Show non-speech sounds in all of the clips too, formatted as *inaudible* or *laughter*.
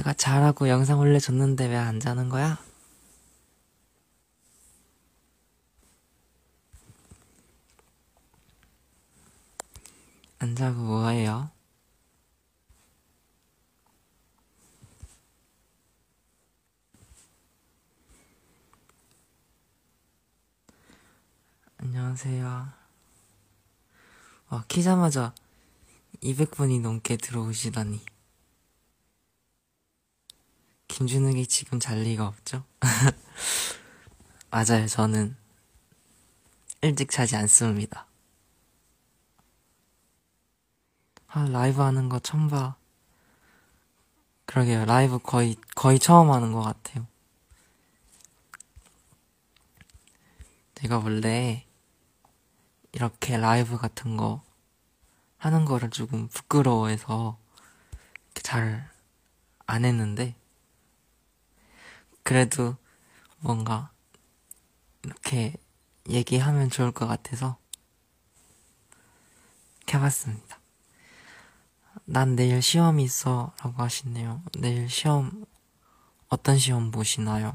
내가 잘하고 영상 올려줬는데 왜 안 자는 거야? 안 자고 뭐해요? 안녕하세요. 와, 키자마자 200분이 넘게 들어오시다니. 김준욱이 지금 잘 리가 없죠? *laughs* 맞아요, 저는 일찍 자지 않습니다. 아, 라이브 하는 거 처음 봐. 그러게요, 라이브 거의, 거의 처음 하는 것 같아요. 제가 원래 이렇게 라이브 같은 거 하는 거를 조금 부끄러워해서 잘 안 했는데, 그래도 뭔가 이렇게 얘기하면 좋을 것 같아서 해봤습니다. 난 내일 시험이 있어 라고 하시네요. 내일 시험, 어떤 시험 보시나요?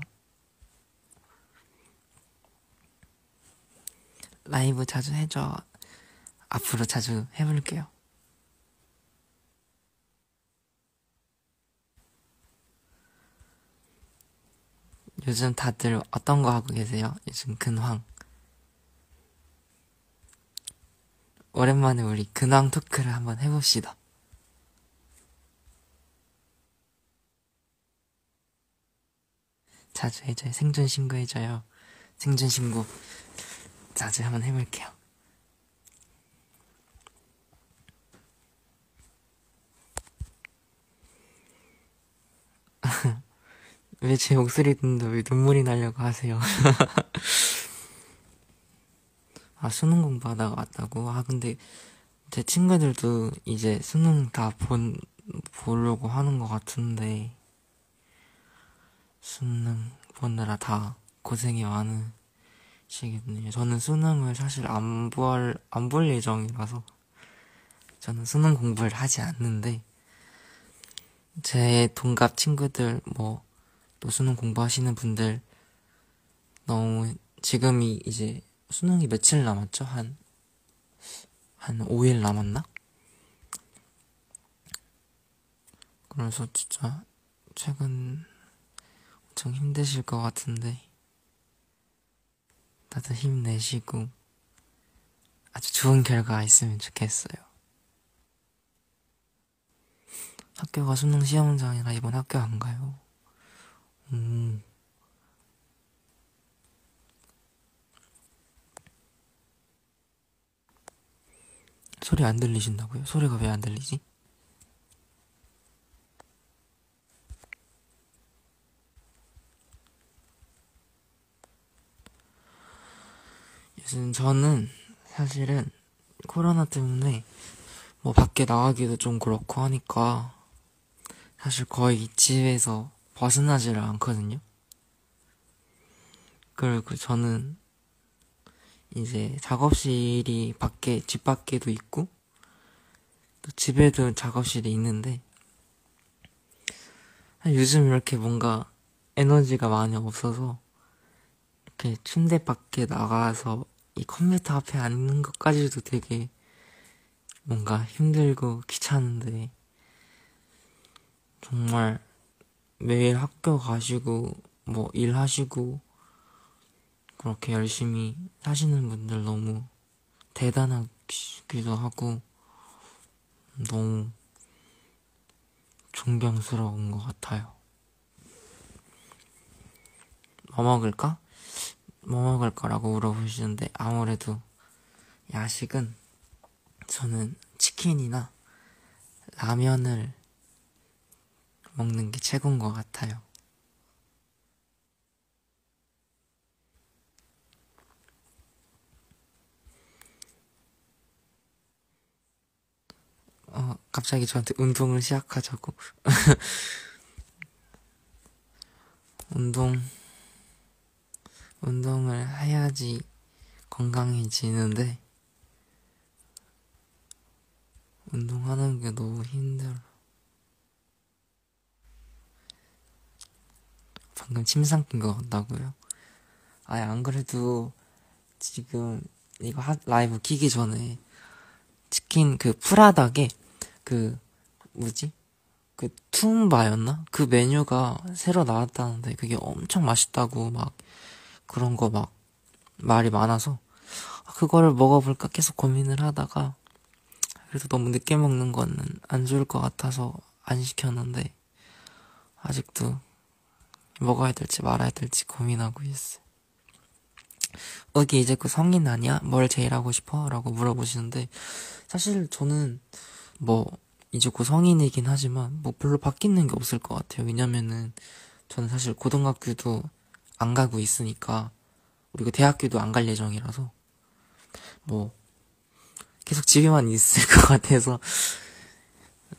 라이브 자주 해줘. 앞으로 자주 해볼게요. 요즘 다들 어떤 거 하고 계세요? 요즘 근황. 오랜만에 우리 근황 토크를 한번 해봅시다. 자주 해줘요. 생존 신고해줘요. 생존 신고 자주 한번 해볼게요. 왜 제 목소리 듣는데 왜 눈물이 나려고 하세요? *laughs* 아, 수능 공부하다가 왔다고? 아, 근데 제 친구들도 이제 수능 다 본, 보려고 하는 것 같은데, 수능 보느라 다 고생이 많으시겠네요. 저는 수능을 사실 안 볼, 안 볼 예정이라서, 저는 수능 공부를 하지 않는데, 제 동갑 친구들, 뭐, 또 수능 공부하시는 분들, 너무, 지금이 이제 수능이 며칠 남았죠? 한, 한 5일 남았나? 그래서 진짜, 최근, 엄청 힘드실 것 같은데, 다들 힘내시고, 아주 좋은 결과 있으면 좋겠어요. 학교가 수능 시험장이라 이번 학교 안 가요. 음. 소리 안 들리신다고요? 소리가 왜 안 들리지? 요즘 저는 사실은 코로나 때문에 뭐 밖에 나가기도 좀 그렇고 하니까 사실 거의 집에서 벗어나지를 않거든요. 그리고 저는 이제 작업실이 밖에, 집 밖에도 있고, 또 집에도 작업실이 있는데, 요즘 이렇게 뭔가 에너지가 많이 없어서, 이렇게 침대 밖에 나가서 이 컴퓨터 앞에 앉는 것까지도 되게 뭔가 힘들고 귀찮은데, 정말 매일 학교 가시고 뭐 일하시고 그렇게 열심히 사시는 분들 너무 대단하기도 하고 너무 존경스러운 것 같아요. 뭐 먹을까? 뭐 먹을 거라고 물어보시는데 아무래도 야식은 저는 치킨이나 라면을 먹는 게 최고인 것 같아요. 어, 갑자기 저한테 운동을 시작하자고. *laughs* 운동, 운동을 해야지 건강해지는데, 운동하는 게 너무 힘들어. 방금 침 삼킨 것 같다고요? 아예 안 그래도 지금 이거 하, 라이브 키기 전에 치킨 그 프라닭에 그 뭐지? 그 툼바였나? 그 메뉴가 새로 나왔다는데 그게 엄청 맛있다고 막 그런 거 막 말이 많아서 그거를 먹어볼까 계속 고민을 하다가 그래도 너무 늦게 먹는 거는 안 좋을 것 같아서 안 시켰는데 아직도 먹어야 될지 말아야 될지 고민하고 있어요. 어디 이제 그 성인 아니야? 뭘 제일 하고 싶어? 라고 물어보시는데 사실 저는 뭐 이제 곧 성인이긴 하지만 뭐 별로 바뀌는 게 없을 것 같아요. 왜냐면은 저는 사실 고등학교도 안 가고 있으니까 그리고 대학교도 안 갈 예정이라서 뭐 계속 집에만 있을 *laughs* 것 같아서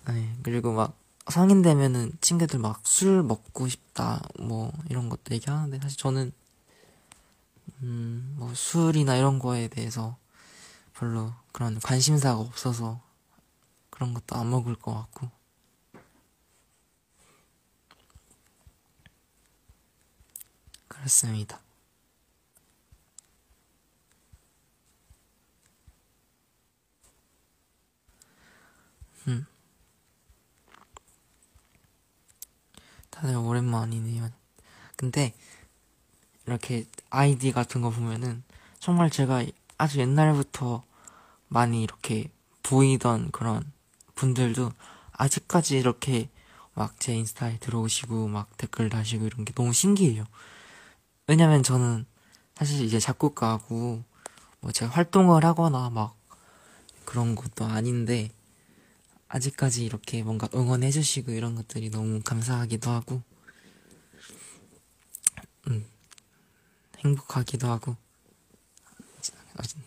네, 그리고 막 성인 되면은 친구들 막 술 먹고 싶다 뭐 이런 것도 얘기하는데 사실 저는 음뭐 술이나 이런 거에 대해서 별로 그런 관심사가 없어서 그런 것도 안 먹을 것 같고 그렇습니다. 음. 다들 오랜만이네요. 근데 이렇게 아이디 같은 거 보면은 정말 제가 아주 옛날부터 많이 이렇게 보이던 그런 분들도 아직까지 이렇게 막 제 인스타에 들어오시고 막 댓글 다시고 이런 게 너무 신기해요. 왜냐면 저는 사실 이제 작곡가고 뭐 제가 활동을 하거나 막 그런 것도 아닌데 아직까지 이렇게 뭔가 응원해주시고 이런 것들이 너무 감사하기도 하고, 음, 행복하기도 하고,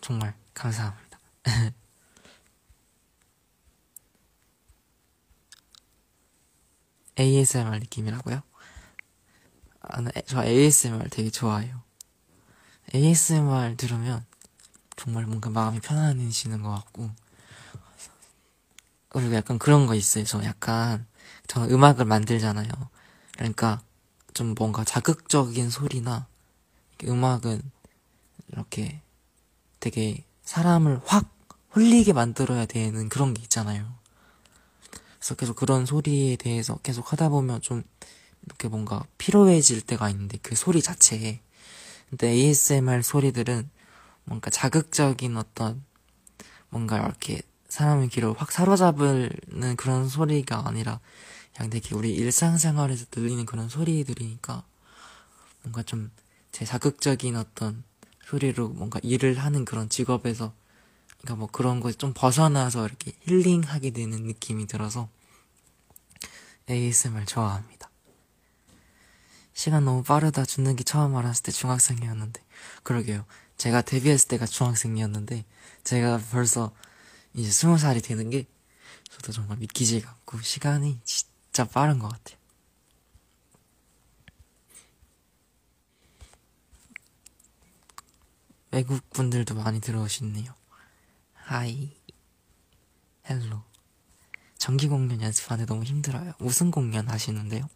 정말 감사합니다. *laughs* ASMR 느낌이라고요? 아, 네, 저 ASMR 되게 좋아해요. ASMR 들으면 정말 뭔가 마음이 편안해지는 것 같고, 그리고 약간 그런 거 있어요. 저 약간, 저는 음악을 만들잖아요. 그러니까 좀 뭔가 자극적인 소리나, 음악은 이렇게 되게 사람을 확 홀리게 만들어야 되는 그런 게 있잖아요. 그래서 계속 그런 소리에 대해서 계속 하다 보면 좀 이렇게 뭔가 피로해질 때가 있는데 그 소리 자체에 근데 ASMR 소리들은 뭔가 자극적인 어떤 뭔가 이렇게 사람의 귀를 확 사로잡는 그런 소리가 아니라 그냥 되게 우리 일상생활에서 들리는 그런 소리들이니까 뭔가 좀 제 자극적인 어떤 소리로 뭔가 일을 하는 그런 직업에서 그러니까 뭐 그런 거에 좀 벗어나서 이렇게 힐링하게 되는 느낌이 들어서 ASMR 좋아합니다. 시간 너무 빠르다 준는기 처음 알았을 때 중학생이었는데 그러게요. 제가 데뷔했을 때가 중학생이었는데 제가 벌써 이제 스무 살이 되는 게 저도 정말 믿기지가 않고 시간이 진짜 빠른 것 같아요. 외국 분들도 많이 들어오시네요. Hi, hello. 정기 공연 연습하는데 너무 힘들어요. 무슨 공연 하시는데요?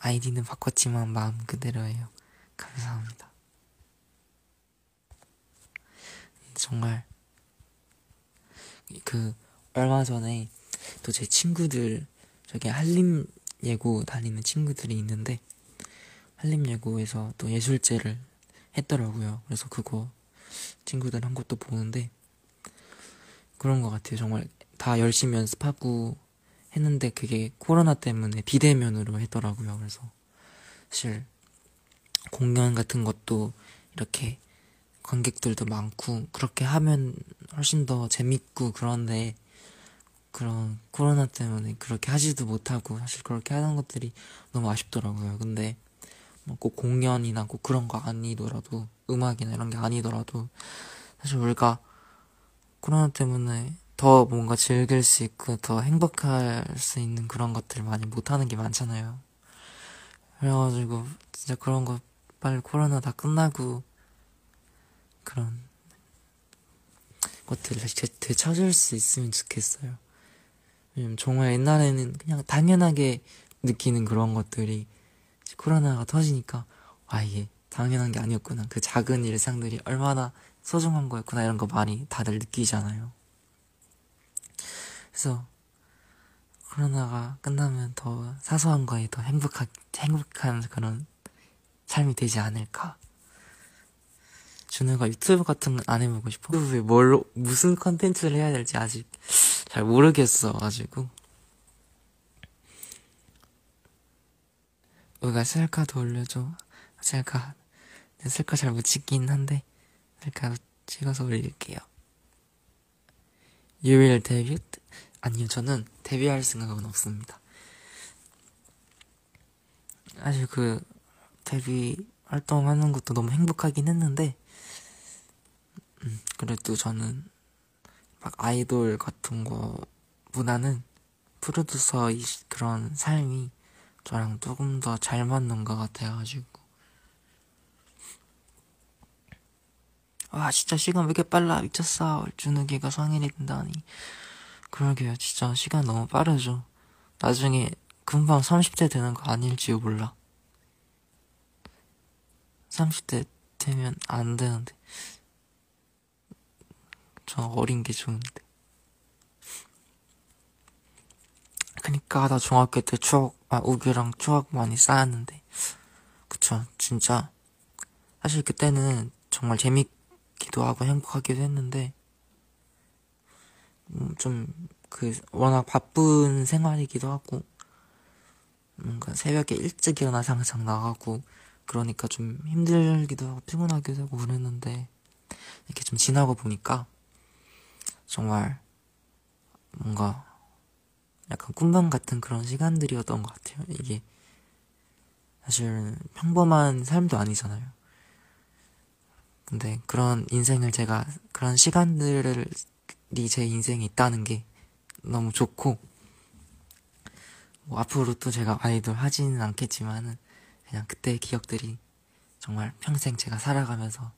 아이디는 바꿨지만 마음 그대로예요. 감사합니다. 정말 그 얼마 전에 또 제 친구들 저기 한림 예고 다니는 친구들이 있는데 한림 예고에서 또 예술제를 했더라고요. 그래서 그거 친구들 한 것도 보는데 그런 것 같아요. 정말 다 열심히 연습하고 했는데 그게 코로나 때문에 비대면으로 했더라고요. 그래서 사실 공연 같은 것도 이렇게 관객들도 많고 그렇게 하면 훨씬 더 재밌고 그런데 그런 코로나 때문에 그렇게 하지도 못하고 사실 그렇게 하는 것들이 너무 아쉽더라고요. 근데 뭐꼭 공연이나 꼭 그런 거 아니더라도 음악이나 이런 게 아니더라도 사실 우리가 코로나 때문에 더 뭔가 즐길 수 있고 더 행복할 수 있는 그런 것들 많이 못하는 게 많잖아요. 그래가지고 진짜 그런 거 빨리 코로나 다 끝나고 그런 것들을 다시 되, 찾을 수 있으면 좋겠어요. 왜냐면 정말 옛날에는 그냥 당연하게 느끼는 그런 것들이 코로나가 터지니까 아 이게 당연한 게 아니었구나. 그 작은 일상들이 얼마나 소중한 거였구나 이런 거 많이 다들 느끼잖아요. 그래서 코로나가 끝나면 더 사소한 거에 더 행복하, 행복한 그런 삶이 되지 않을까. 준우가 유튜브 같은 건 안 해보고 싶어. 유튜브에 뭘로, 무슨 컨텐츠를 해야 될지 아직 잘 모르겠어가지고. 우리가 셀카도 올려줘. 셀카. 셀카 잘 못 찍긴 한데, 셀카 찍어서 올릴게요. You will debut? 아니요, 저는 데뷔할 생각은 없습니다. 사실 그, 데뷔 활동하는 것도 너무 행복하긴 했는데, 음, 그래도 저는 막 아이돌 같은 거보다는 프로듀서의 그런 삶이 저랑 조금 더 잘 맞는 것 같아가지고. 와, 진짜 시간 왜 이렇게 빨라. 미쳤어. 준욱이가 성인이 된다니. 그러게요. 진짜 시간 너무 빠르죠. 나중에 금방 30대 되는 거 아닐지도 몰라. 30대 되면 안 되는데. 저 어린 게 좋은데. 그니까 나 중학교 때 추억, 아, 우기랑 추억 많이 쌓았는데. 그쵸. 진짜. 사실 그때는 정말 재밌 기도 하고 행복하기도 했는데, 음, 좀, 그, 워낙 바쁜 생활이기도 하고, 뭔가 새벽에 일찍 일어나서 항상 나가고, 그러니까 좀 힘들기도 하고 피곤하기도 하고 그랬는데, 이렇게 좀 지나고 보니까, 정말, 뭔가, 약간 꿈만 같은 그런 시간들이었던 것 같아요. 이게, 사실 평범한 삶도 아니잖아요. 근데 그런 인생을 제가, 그런 시간들을 제 인생에 있다는 게 너무 좋고 뭐 앞으로 또 제가 아이돌 하지는 않겠지만은 그냥 그때의 기억들이 정말 평생 제가 살아가면서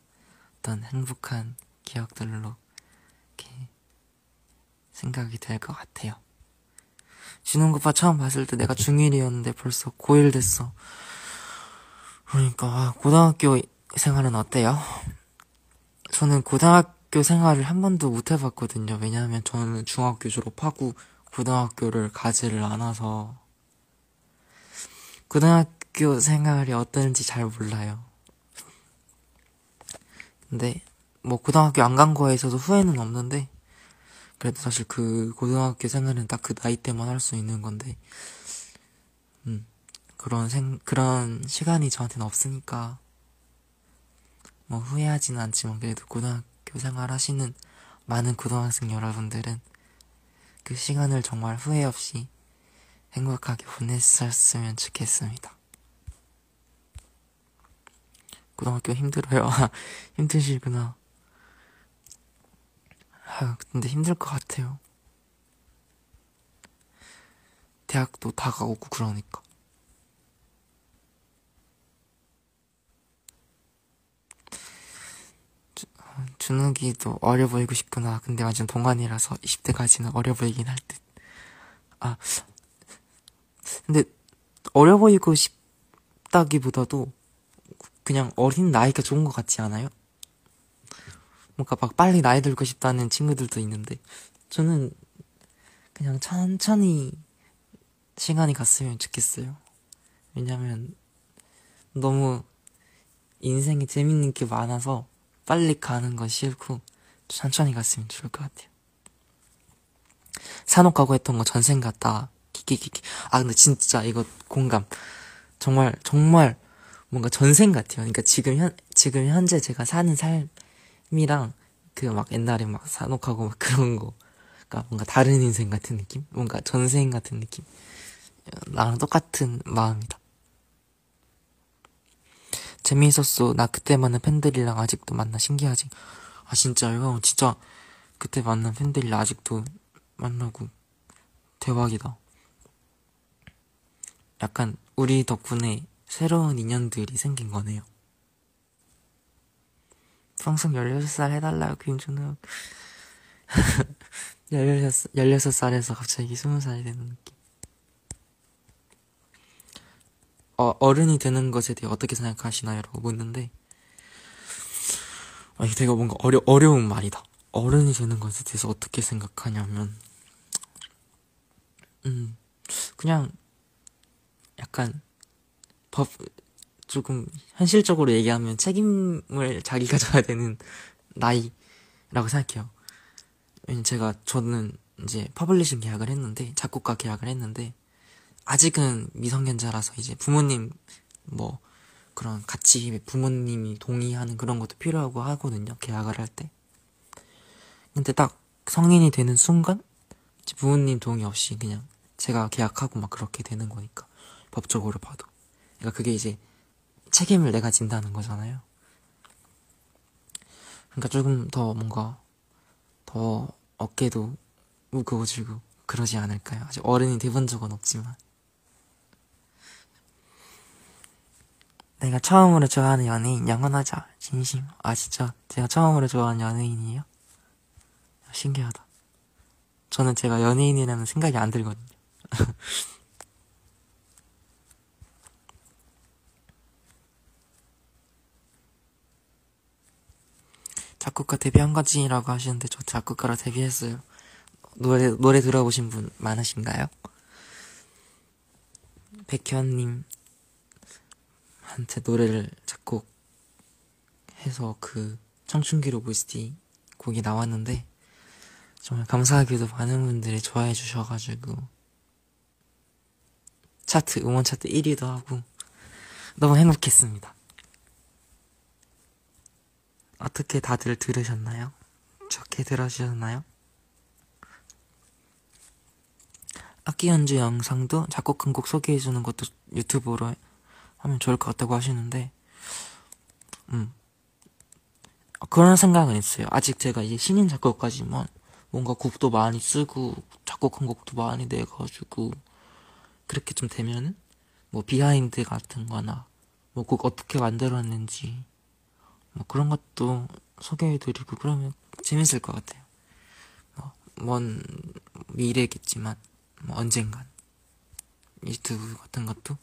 어떤 행복한 기억들로 이렇게 생각이 될 것 같아요. 진홍 오빠 처음 봤을 때 내가 중1이었는데 벌써 고1 됐어. 그러니까 아, 고등학교 생활은 어때요? 저는 고등학교 학교 생활을 한 번도 못 해봤거든요. 왜냐하면 저는 중학교 졸업하고 고등학교를 가지를 않아서 고등학교 생활이 어떤지 잘 몰라요. 근데 뭐 고등학교 안 간 거에 있어서 후회는 없는데 그래도 사실 그 고등학교 생활은 딱 그 나이 때만 할 수 있는 건데 음 그런 생 그런 시간이 저한테는 없으니까 뭐 후회하지는 않지만 그래도 고등학교 학교 생활 하시는 많은 고등학생 여러분들은 그 시간을 정말 후회 없이 행복하게 보냈었으면 좋겠습니다. 고등학교 힘들어요. *laughs* 힘드시구나. 아, 근데 힘들 것 같아요. 대학도 다가오고 그러니까. 준욱이도 어려 보이고 싶구나. 근데 완전 동안이라서 20대까지는 어려 보이긴 할 듯. 아, 근데 어려 보이고 싶다기보다도 그냥 어린 나이가 좋은 것 같지 않아요? 뭔가 막 빨리 나이 들고 싶다는 친구들도 있는데 저는 그냥 천천히 시간이 갔으면 좋겠어요. 왜냐면 너무 인생에 재밌는 게 많아서 빨리 가는 건 싫고 천천히 갔으면 좋을 것 같아요. 산옥 가고 했던 거 전생 같다. 키키키키. 아 근데 진짜 이거 공감. 정말 정말 뭔가 전생 같아요. 그러니까 지금 현 지금 현재 제가 사는 삶이랑 그 막 옛날에 막 산옥하고 막 *laughs* 그런 거. 그러니까 뭔가 다른 인생 같은 느낌? 뭔가 전생 같은 느낌. 나랑 똑같은 마음이다. 재미있었어. 나 그때 만난 팬들이랑 아직도 만나 신기하지. 아 진짜요? 진짜 그때 만난 팬들이랑 아직도 만나고 대박이다. 약간 우리 덕분에 새로운 인연들이 생긴 거네요. 방송 16살 해달라고 김준욱 16, 16살에서 갑자기 20살이 되는 느낌 어, 어른이 되는 것에 대해 어떻게 생각하시나요? 라고 묻는데 아, 이게 되게 뭔가 어려, 어려운 말이다 어른이 되는 것에 대해서 어떻게 생각하냐면 음 그냥 약간 법 조금 현실적으로 얘기하면 책임을 자기가 *laughs* 져야 되는 나이라고 생각해요. 제가 저는 이제 publishing 계약을 했는데 작곡가 계약을 했는데 아직은 미성년자라서 이제 부모님 뭐 그런 같이 부모님이 동의하는 그런 것도 필요하고 하거든요 계약을 할 때. 근데 딱 성인이 되는 순간 부모님 동의 없이 그냥 제가 계약하고 막 그렇게 되는 거니까 법적으로 봐도. 그러니까 그게 이제 책임을 내가 진다는 거잖아요. 그러니까 조금 더 뭔가 더 어깨도 무거워지고 그러지 않을까요? 아직 어른이 돼본 적은 없지만. 내가 처음으로 좋아하는 연예인 영원하자 진심 아 진짜 제가 처음으로 좋아하는 연예인이에요? 신기하다 저는 제가 연예인이라는 생각이 안 들거든요 *laughs* 작곡가 데뷔한 거지라고 하시는데 저 작곡가로 데뷔했어요. 노래 노래 들어보신 분 많으신가요? 백현님 한테 노래를 작곡 해서 그 청춘기록 OST 곡이 나왔는데 정말 감사하게도 많은 분들이 좋아해 주셔가지고 차트 음원 차트 1위도 하고 너무 행복했습니다. 어떻게 다들 들으셨나요? 좋게 들어주셨나요? 악기 연주 영상도 작곡한 곡 소개해주는 것도 유튜브로 하면 좋을 것 같다고 하시는데, 음. 그런 생각은 있어요. 아직 제가 이제 신인 작곡가지만 뭔가 곡도 많이 쓰고, 작곡한 곡도 많이 내가지고, 그렇게 좀 되면은, 뭐 behind 같은 거나, 뭐 곡 어떻게 만들었는지, 뭐 그런 것도 소개해드리고 그러면 재밌을 것 같아요. 뭐, 먼 미래겠지만 뭐 언젠간 유튜브 같은 것도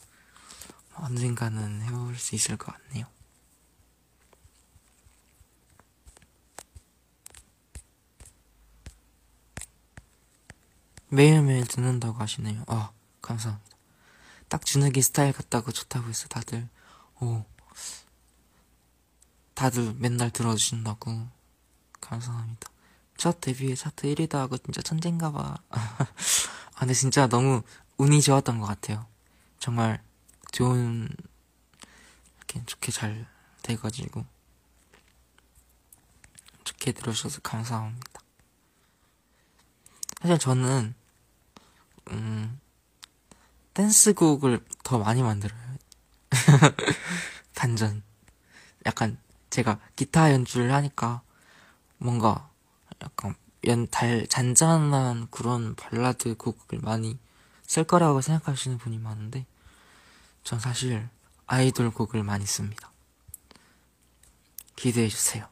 언젠가는 해볼 수 있을 것 같네요. 매일매일 듣는다고 하시네요. 아, 감사합니다. 딱 준욱이 스타일 같다고 좋다고 했어, 다들. 오, 다들 맨날 들어주신다고 감사합니다. 첫 데뷔에 차트 1위도 하고 진짜 천재인가 봐. *laughs* 아 근데 진짜 너무 운이 좋았던 것 같아요. 정말 좋은 이렇게 좋게 잘 돼가지고 좋게 들어주셔서 감사합니다. 사실 저는 음 댄스곡을 더 많이 만들어요. *laughs* 단전. 약간 제가 기타 연주를 하니까 뭔가 약간 연, 달, 잔잔한 그런 발라드 곡을 많이 쓸 거라고 생각하시는 분이 많은데 전 사실 아이돌 곡을 많이 씁니다. 기대해 주세요.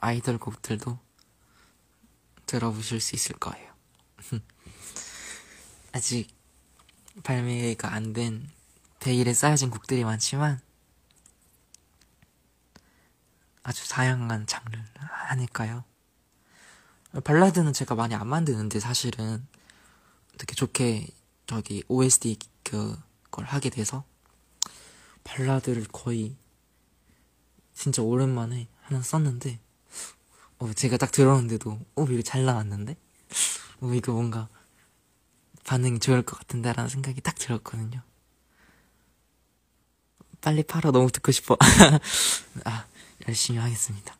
아이돌 곡들도 들어보실 수 있을 거예요. *laughs* 아직 발매가 안된 베일에 쌓여진 곡들이 많지만 아주 다양한 장르를 하니까요. 발라드는 제가 많이 안 만드는데 사실은 되게 좋게 저기 OST 그걸 하게 돼서 발라드를 거의 진짜 오랜만에 하나 썼는데 어, 제가 딱 들었는데도 어 이거 잘 나왔는데 어 이거 뭔가 반응이 좋을 것 같은데라는 생각이 딱 들었거든요. 빨리 팔아 너무 듣고 싶어. *laughs* 아 열심히 하겠습니다.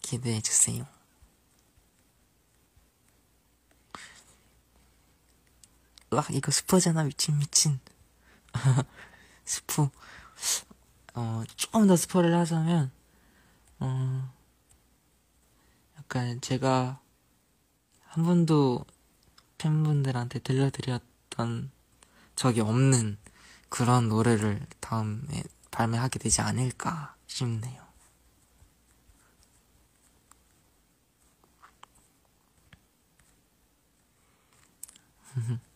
기대해 주세요. 와 이거 스포잖아 미친 미친. *laughs* 스포. 어 조금 더 스포를 하자면 어 약간 제가 한 번도 팬분들한테 들려드렸던 적이 없는 그런 노래를 다음에 발매하게 되지 않을까 싶네요. *laughs*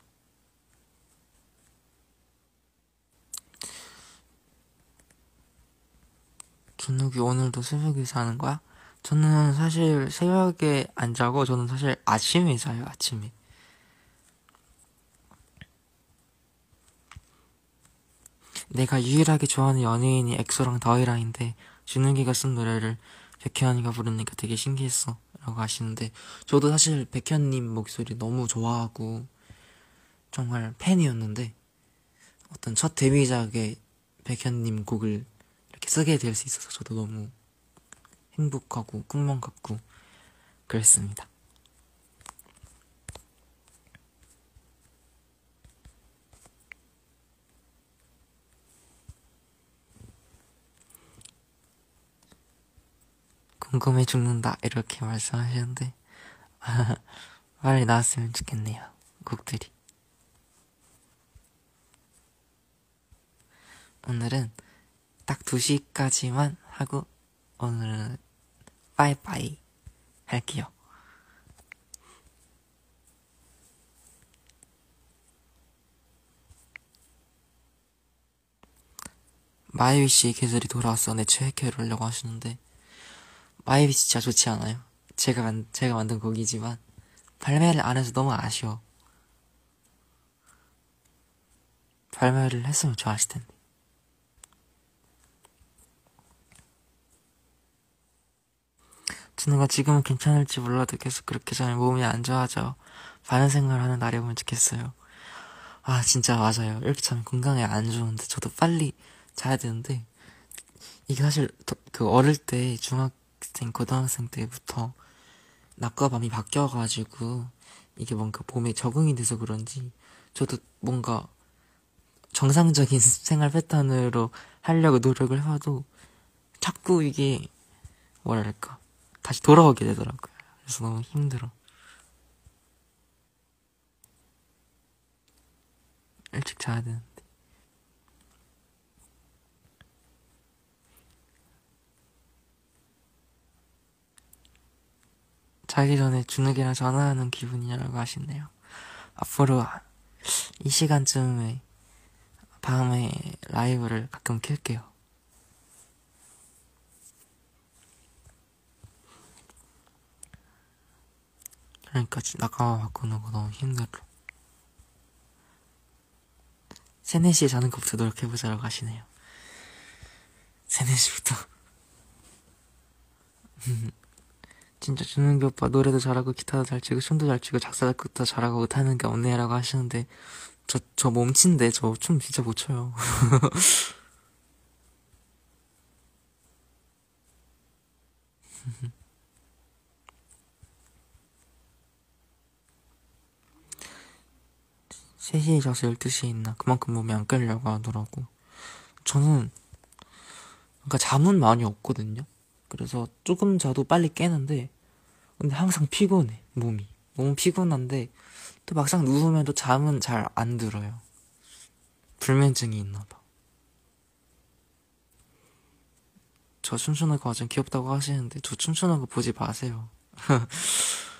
준욱이 오늘도 새벽에 자는 거야? 저는 사실 새벽에 안 자고 저는 사실 아침에 자요, 아침에. 내가 유일하게 좋아하는 연예인이 엑소랑 더이랑인데 준욱이가 쓴 노래를 백현이가 부르니까 되게 신기했어 라고 하시는데 저도 사실 백현님 목소리 너무 좋아하고 정말 팬이었는데 어떤 첫 데뷔작의 백현님 곡을 이렇게 쓰게 될 수 있어서 저도 너무 행복하고 꿈만 같고 그랬습니다. 궁금해 죽는다 이렇게 말씀하시는데 *laughs* 빨리 나왔으면 좋겠네요 곡들이 오늘은 딱 2시까지만 하고 오늘은 빠이빠이 할게요 마이위 씨 계절이 돌아왔어 내 최애 캐롤려고 하시는데 마이비 진짜 좋지 않아요? 제가 만, 제가 만든 곡이지만 발매를 안 해서 너무 아쉬워. 발매를 했으면 좋아하실 텐데. 준우가 지금은 괜찮을지 몰라도 계속 그렇게 잘 몸이 안 좋아져. 바른 생각을 하는 날이 오면 좋겠어요. 아, 진짜 맞아요. 이렇게 참 건강에 안 좋은데, 저도 빨리 자야 되는데, 이게 사실, 그 어릴 때 중학, 학생, 고등학생 때부터 낮과 밤이 바뀌어가지고 이게 뭔가 몸에 적응이 돼서 그런지 저도 뭔가 정상적인 *laughs* 생활 패턴으로 하려고 노력을 해봐도 자꾸 이게 뭐랄까 다시 돌아오게 되더라고요. 그래서 너무 힘들어. 일찍 자야 되는. 자기 전에 준욱이랑 전화하는 기분이라고 하시네요. 앞으로 이 시간쯤에 밤에 라이브를 가끔 킬게요. 그러니까 나가 바꾸는 거 너무 힘들어. 3, 4시에 자는 것부터 노력해보자라고 하시네요. 3, 4시부터. *laughs* 진짜 준욱이 오빠 노래도 잘하고 기타도 잘 치고 춤도 잘 추고 작사 작곡도 잘하고 못하는 게 없네라고 하시는데 저 저 몸친데 저 춤 진짜 못 춰요. *laughs* 세시에 자서 12시에 있나? 그만큼 몸이 안 끌려고 하더라고. 저는 그러니까 잠은 많이 없거든요. 그래서 조금 자도 빨리 깨는데 근데 항상 피곤해 몸이. 너무 피곤한데 또 막상 누우면 또 잠은 잘 안 들어요. 불면증이 있나봐. 저 춤추는 거 완전 귀엽다고 하시는데 저 춤추는 거 보지 마세요 *laughs*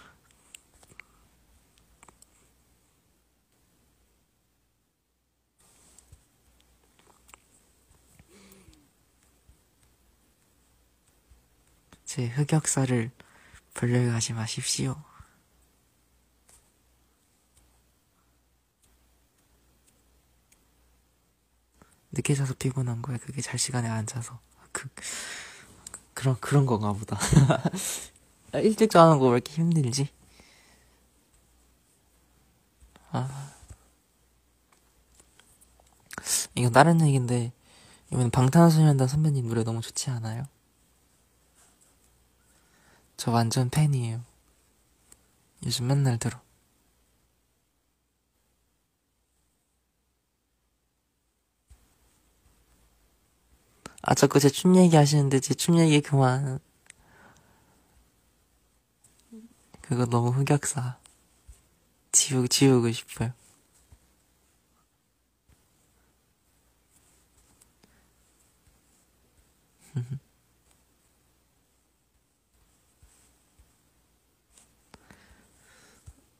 제 흑역사를 불려가지 마십시오. 늦게 자서 피곤한 거야. 그게 잘 시간에 안 자서. 그, 그런, 그런 건가 보다. *laughs* 일찍 자는 거 왜 이렇게 힘들지? 아. 이건 다른 얘기인데, 이번 방탄소년단 선배님 노래 너무 좋지 않아요? 저 완전 팬이에요. 요즘 맨날 들어. 아, 자꾸 제 춤 얘기 하시는데 제 춤 얘기 그만. 그거 너무 흑역사. 지우, 지우고 싶어요.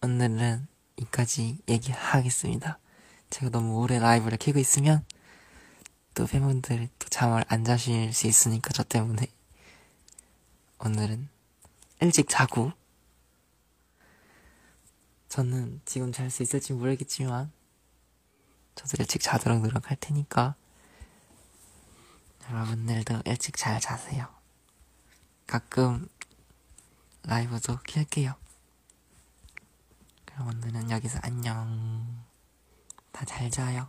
오늘은 여기까지 얘기하겠습니다. 제가 너무 오래 라이브를 켜고 있으면 또 팬분들이 또 잠을 안 자실 수 있으니까 저 때문에 오늘은 일찍 자고 저는 지금 잘 수 있을지 모르겠지만 저도 일찍 자도록 노력할 테니까 여러분들도 일찍 잘 자세요. 가끔 라이브도 킬게요. 그럼 오늘은 여기서 안녕. 다 잘 자요.